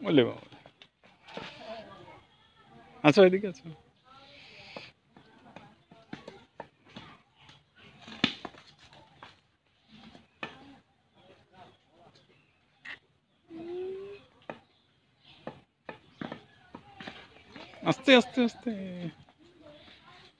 বলে বাবা। আচ্ছা এদিকে আছো? আস্তে আস্তে আস্তে।